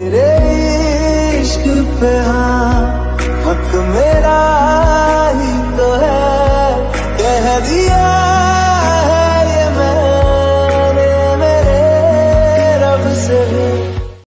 तेरे इश्क पे हाँ हक मेरा ही तो है। कह दिया